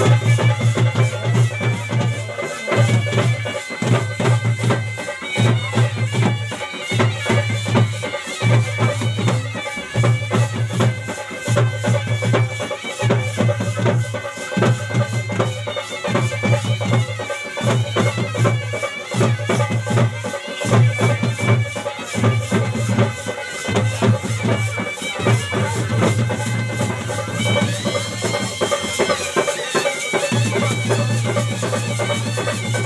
Thank